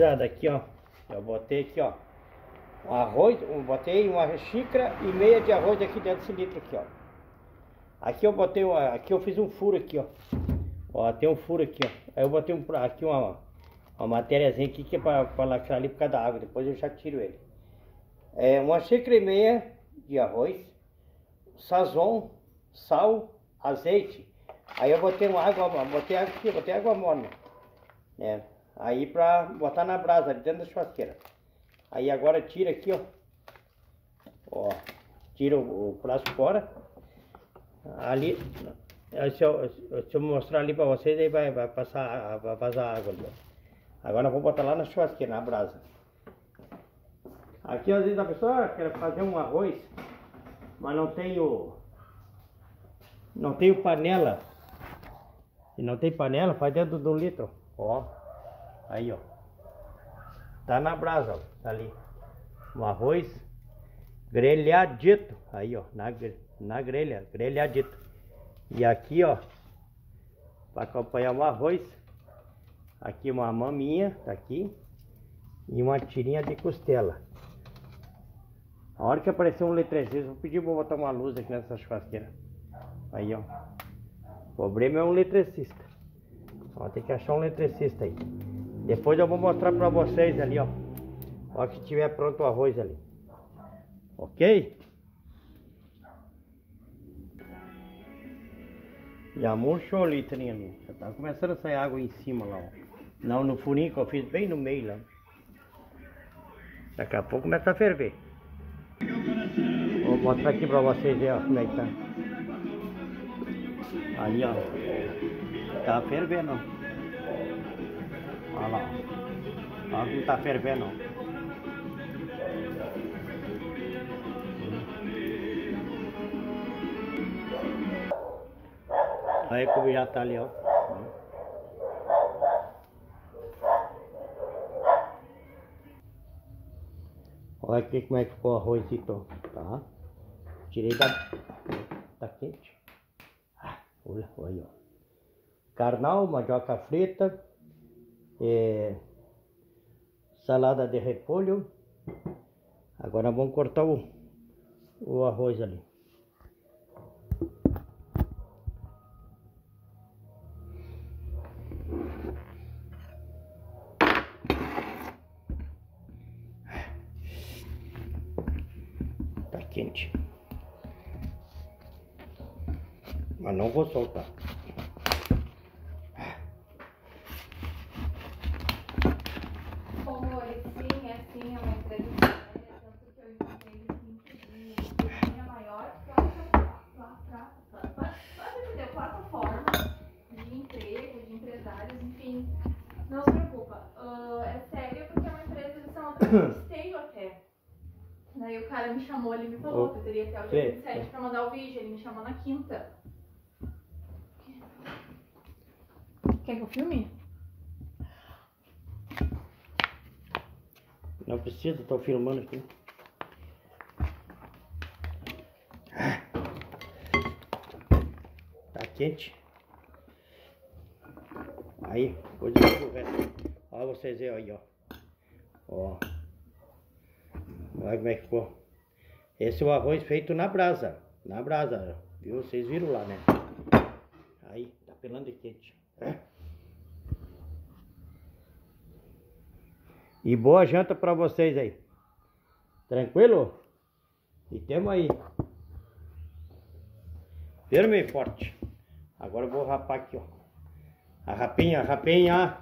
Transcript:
Aqui, ó. Eu botei aqui, ó. Um arroz, eu botei uma xícara e meia de arroz aqui dentro desse litro aqui, ó. Aqui eu botei, uma, aqui eu fiz um furo aqui, ó. Ó, tem um furo aqui, ó. Aí eu botei um, aqui uma, uma matériazinha aqui que é pra lacrar ali por causa da água. Depois eu já tiro ele. É uma xícara e meia de arroz, sazon, sal, azeite. Aí eu botei uma água, botei água aqui, botei água morna. Né? Aí pra botar na brasa, ali dentro da churrasqueira. Aí agora tira aqui, ó. Ó, tira o, o prazo fora. Ali, se eu, se eu mostrar ali pra vocês, aí vai, vai passar, vai vazar água ali. Agora eu vou botar lá na churrasqueira, na brasa. Aqui às vezes a pessoa quer fazer um arroz, mas não tem o... Não tem panela. Se não tem panela, faz dentro de um litro, ó. Aí, ó. Tá na brasa, ó. Tá ali. Um arroz grelhadito. Aí, ó. Na, na grelha, grelhadito. E aqui, ó. Para acompanhar o arroz. Aqui uma maminha, tá aqui. E uma tirinha de costela. A hora que aparecer um letrezinho, vou pedir pra botar uma luz aqui nessa churrasqueira. Aí, ó. O problema é um letrecista. Ó, tem que achar um letrecista aí. Depois eu vou mostrar pra vocês ali, ó. Ó que tiver pronto o arroz ali. Ok? Já murchou o litrinho ali. Já tá começando a sair água em cima lá, ó. Não no furinho que eu fiz bem no meio lá. Daqui a pouco começa a ferver. Vou mostrar aqui pra vocês ó, como é que tá. Ali, ó. Tá fervendo. Olha lá. Olha como tá fervendo. Aí como já tá ali, ó. Olha aqui como é que ficou o arrozito, tá? Tirei da... Tá quente. Ah, olha, olha. Carnal, mandioca frita, é, salada de repolho. Agora vamos cortar o, o arroz ali. Tá quente. Mas não vou soltar. Como esse é assim, é uma empresa séria, tanto que eu encontrei ele assim, de linha maior, entendeu? Plataforma de de enfim. Não se preocupa. Ah, é sério porque é uma empresa, até um esteio até. Daí o cara me chamou, ele me falou que eu teria até o dia Sim. 27 pra mandar o vídeo, ele me chamou na quinta. Quer que eu filme? Não precisa, tô filmando aqui. Tá quente. Aí, coisa do resto. Olha vocês aí, ó. Ó. Olha como é que ficou. Esse é o arroz feito na brasa. Na brasa, viu? Vocês viram lá, né? Aí, tá pelando de quente. É. E boa janta pra vocês aí. Tranquilo? E temos aí. Firme e forte. Agora eu vou rapar aqui, ó. A rapinha, a rapinha.